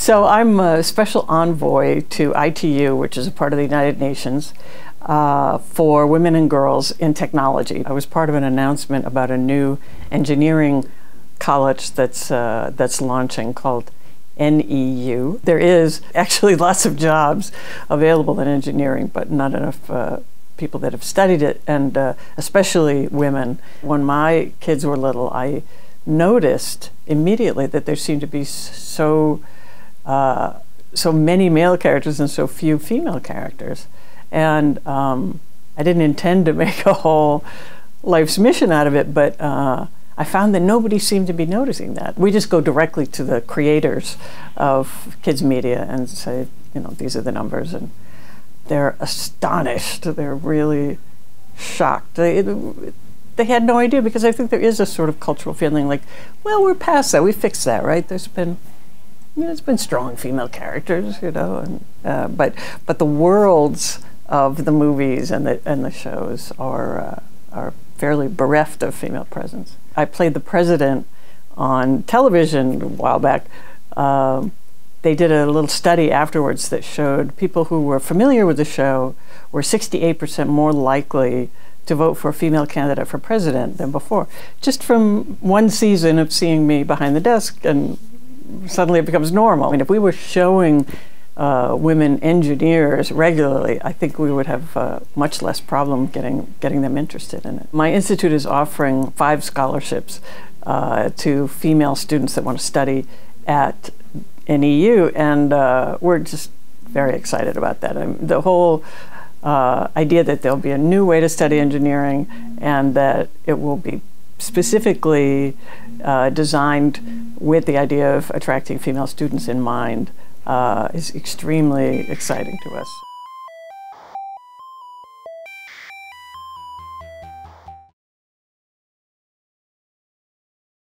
So I'm a special envoy to ITU, which is a part of the United Nations, uh, for women and girls in technology. I was part of an announcement about a new engineering college that's uh, that's launching called NEU. There is actually lots of jobs available in engineering, but not enough uh, people that have studied it, and uh, especially women. When my kids were little, I noticed immediately that there seemed to be so uh, so many male characters and so few female characters, and um, I didn't intend to make a whole life's mission out of it, but uh, I found that nobody seemed to be noticing that. We just go directly to the creators of kids media and say, you know, these are the numbers, and they're astonished. They're really shocked. They, they had no idea because I think there is a sort of cultural feeling like, well, we're past that. We fixed that, right? There's been there's been strong female characters, you know, and, uh, but but the worlds of the movies and the and the shows are uh, are fairly bereft of female presence. I played the president on television a while back. Um, they did a little study afterwards that showed people who were familiar with the show were 68% more likely to vote for a female candidate for president than before. Just from one season of seeing me behind the desk, and suddenly it becomes normal. I mean, if we were showing uh, women engineers regularly, I think we would have uh, much less problem getting getting them interested in it. My institute is offering five scholarships uh, to female students that want to study at NEU, and uh, we're just very excited about that. I the whole uh, idea that there'll be a new way to study engineering and that it will be specifically uh, designed with the idea of attracting female students in mind uh, is extremely exciting to us.